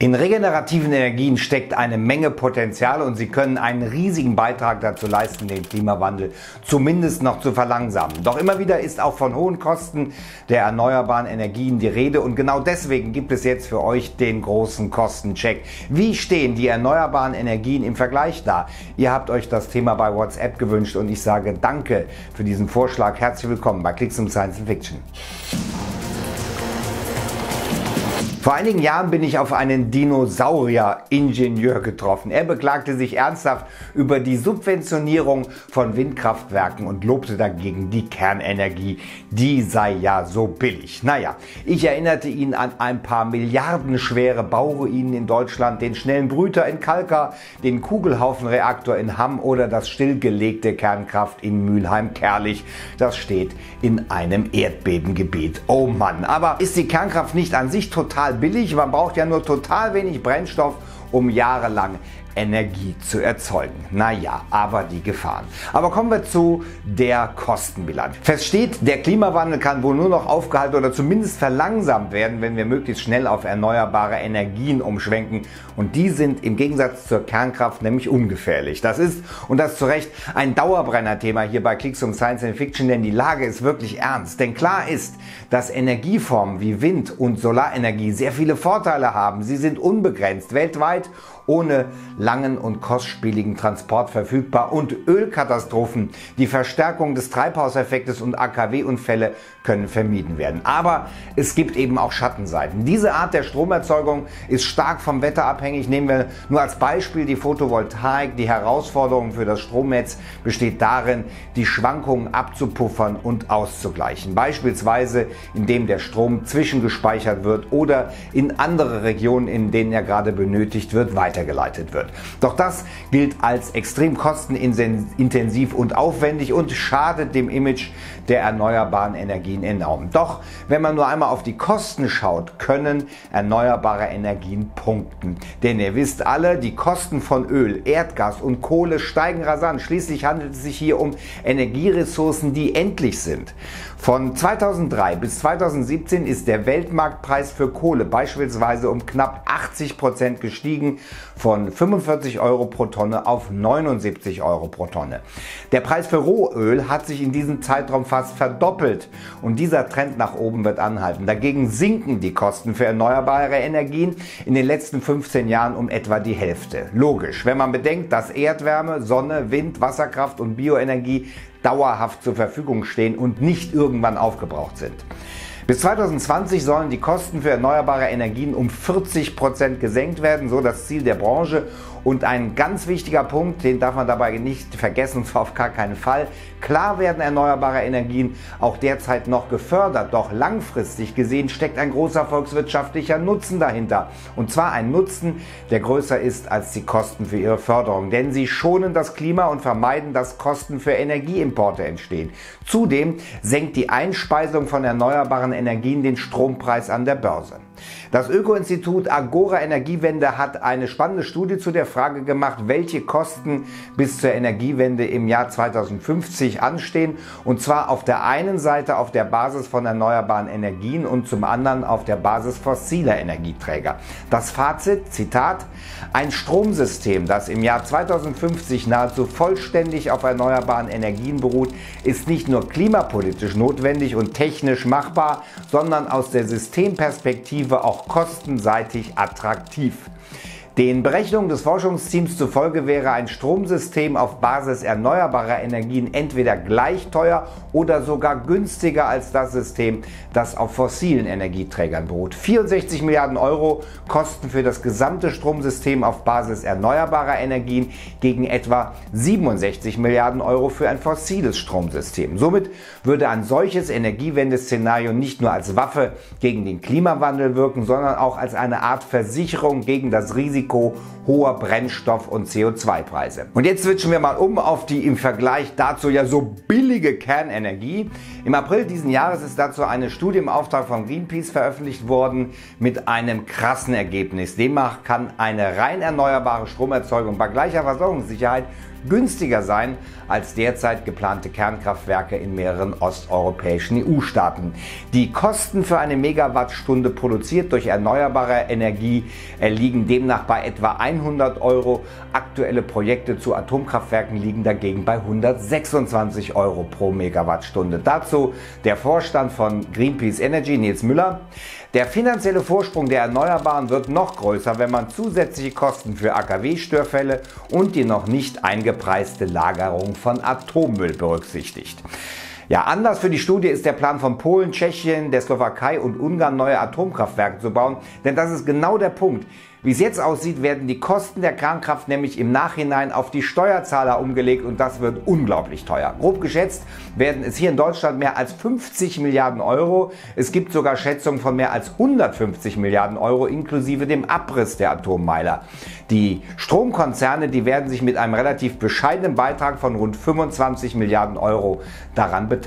In regenerativen Energien steckt eine Menge Potenzial und sie können einen riesigen Beitrag dazu leisten, den Klimawandel zumindest noch zu verlangsamen. Doch immer wieder ist auch von hohen Kosten der erneuerbaren Energien die Rede und genau deswegen gibt es jetzt für euch den großen Kostencheck. Wie stehen die erneuerbaren Energien im Vergleich da? Ihr habt euch das Thema bei WhatsApp gewünscht und ich sage danke für diesen Vorschlag. Herzlich willkommen bei Klicks um Science Fiction. Vor einigen Jahren bin ich auf einen Dinosaurier-Ingenieur getroffen. Er beklagte sich ernsthaft über die Subventionierung von Windkraftwerken und lobte dagegen die Kernenergie. Die sei ja so billig. Naja, ich erinnerte ihn an ein paar milliardenschwere Bauruinen in Deutschland, den schnellen Brüter in Kalkar, den Kugelhaufenreaktor in Hamm oder das stillgelegte Kernkraft in Mülheim-Kerlich. Das steht in einem Erdbebengebiet. Oh Mann, aber ist die Kernkraft nicht an sich total total billig. Man braucht ja nur total wenig Brennstoff, um jahrelang Energie zu erzeugen. Naja, aber die Gefahren. Aber kommen wir zu der Kostenbilanz. Fest steht, der Klimawandel kann wohl nur noch aufgehalten oder zumindest verlangsamt werden, wenn wir möglichst schnell auf erneuerbare Energien umschwenken. Und die sind im Gegensatz zur Kernkraft nämlich ungefährlich. Das ist, und das zu Recht, ein Dauerbrenner-Thema hier bei Klicks um Science and Fiction, denn die Lage ist wirklich ernst. Denn klar ist, dass Energieformen wie Wind und Solarenergie sehr viele Vorteile haben. Sie sind unbegrenzt weltweit ohne langen und kostspieligen Transport verfügbar und Ölkatastrophen, die Verstärkung des Treibhauseffektes und AKW-Unfälle können vermieden werden. Aber es gibt eben auch Schattenseiten. Diese Art der Stromerzeugung ist stark vom Wetter abhängig. Nehmen wir nur als Beispiel die Photovoltaik. Die Herausforderung für das Stromnetz besteht darin, die Schwankungen abzupuffern und auszugleichen. Beispielsweise indem der Strom zwischengespeichert wird oder in andere Regionen, in denen er gerade benötigt wird, weitergeleitet wird. Doch das gilt als extrem kostenintensiv und aufwendig und schadet dem Image der erneuerbaren Energien enorm. Doch wenn man nur einmal auf die Kosten schaut, können erneuerbare Energien punkten. Denn ihr wisst alle, die Kosten von Öl, Erdgas und Kohle steigen rasant. Schließlich handelt es sich hier um Energieressourcen, die endlich sind. Von 2003 bis 2017 ist der Weltmarktpreis für Kohle beispielsweise um knapp 80 Prozent gestiegen, von 45 Euro pro Tonne auf 79 Euro pro Tonne. Der Preis für Rohöl hat sich in diesem Zeitraum fast verdoppelt und dieser Trend nach oben wird anhalten. Dagegen sinken die Kosten für erneuerbare Energien in den letzten 15 Jahren um etwa die Hälfte. Logisch, wenn man bedenkt, dass Erdwärme, Sonne, Wind, Wasserkraft und Bioenergie dauerhaft zur Verfügung stehen und nicht irgendwann aufgebraucht sind. Bis 2020 sollen die Kosten für erneuerbare Energien um 40 Prozent gesenkt werden, so das Ziel der Branche und ein ganz wichtiger Punkt, den darf man dabei nicht vergessen, und zwar auf gar keinen Fall. Klar werden erneuerbare Energien auch derzeit noch gefördert, doch langfristig gesehen steckt ein großer volkswirtschaftlicher Nutzen dahinter. Und zwar ein Nutzen, der größer ist als die Kosten für ihre Förderung, denn sie schonen das Klima und vermeiden, dass Kosten für Energieimporte entstehen. Zudem senkt die Einspeisung von erneuerbaren Energien den Strompreis an der Börse. Das Öko-Institut Agora Energiewende hat eine spannende Studie zu der Frage gemacht, welche Kosten bis zur Energiewende im Jahr 2050 anstehen. Und zwar auf der einen Seite auf der Basis von erneuerbaren Energien und zum anderen auf der Basis fossiler Energieträger. Das Fazit, Zitat, ein Stromsystem, das im Jahr 2050 nahezu vollständig auf erneuerbaren Energien beruht, ist nicht nur klimapolitisch notwendig und technisch machbar, sondern aus der Systemperspektive auch auch kostenseitig attraktiv. Den Berechnungen des Forschungsteams zufolge wäre ein Stromsystem auf Basis erneuerbarer Energien entweder gleich teuer oder sogar günstiger als das System, das auf fossilen Energieträgern beruht. 64 Milliarden Euro kosten für das gesamte Stromsystem auf Basis erneuerbarer Energien gegen etwa 67 Milliarden Euro für ein fossiles Stromsystem. Somit würde ein solches Energiewendeszenario nicht nur als Waffe gegen den Klimawandel wirken, sondern auch als eine Art Versicherung gegen das Risiko Risiko hoher Brennstoff- und CO2-Preise. Und jetzt switchen wir mal um auf die im Vergleich dazu ja so billige Kernenergie. Im April diesen Jahres ist dazu eine Studie im Auftrag von Greenpeace veröffentlicht worden mit einem krassen Ergebnis. Demnach kann eine rein erneuerbare Stromerzeugung bei gleicher Versorgungssicherheit günstiger sein als derzeit geplante Kernkraftwerke in mehreren osteuropäischen EU-Staaten. Die Kosten für eine Megawattstunde produziert durch erneuerbare Energie liegen demnach bei etwa 100 Euro. Aktuelle Projekte zu Atomkraftwerken liegen dagegen bei 126 Euro pro Megawattstunde. Dazu der Vorstand von Greenpeace Energy, Nils Müller. Der finanzielle Vorsprung der Erneuerbaren wird noch größer, wenn man zusätzliche Kosten für AKW-Störfälle und die noch nicht eingepreiste Lagerung von Atommüll berücksichtigt. Ja, anders für die Studie ist der Plan von Polen, Tschechien, der Slowakei und Ungarn neue Atomkraftwerke zu bauen, denn das ist genau der Punkt. Wie es jetzt aussieht, werden die Kosten der Kernkraft nämlich im Nachhinein auf die Steuerzahler umgelegt und das wird unglaublich teuer. Grob geschätzt werden es hier in Deutschland mehr als 50 Milliarden Euro. Es gibt sogar Schätzungen von mehr als 150 Milliarden Euro inklusive dem Abriss der Atommeiler. Die Stromkonzerne, die werden sich mit einem relativ bescheidenen Beitrag von rund 25 Milliarden Euro daran beteiligen.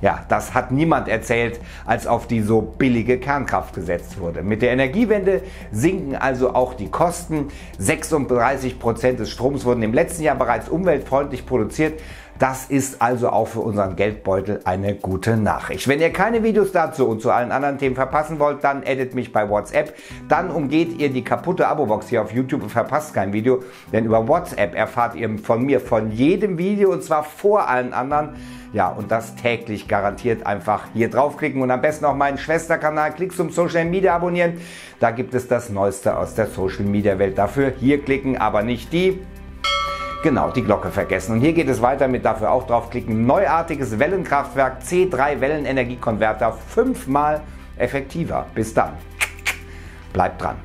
Ja, das hat niemand erzählt, als auf die so billige Kernkraft gesetzt wurde. Mit der Energiewende sinken also also auch die Kosten. 36 Prozent des Stroms wurden im letzten Jahr bereits umweltfreundlich produziert. Das ist also auch für unseren Geldbeutel eine gute Nachricht. Wenn ihr keine Videos dazu und zu allen anderen Themen verpassen wollt, dann edit mich bei WhatsApp. Dann umgeht ihr die kaputte Abo-Box hier auf YouTube und verpasst kein Video. Denn über WhatsApp erfahrt ihr von mir von jedem Video und zwar vor allen anderen. Ja, und das täglich garantiert einfach hier draufklicken und am besten auch meinen Schwesterkanal Klicks zum Social Media abonnieren. Da gibt es das Neueste aus der Social Media Welt. Dafür hier klicken, aber nicht die Genau, die Glocke vergessen. Und hier geht es weiter mit dafür auch draufklicken. Neuartiges Wellenkraftwerk C3 Wellenenergiekonverter fünfmal effektiver. Bis dann. Bleibt dran.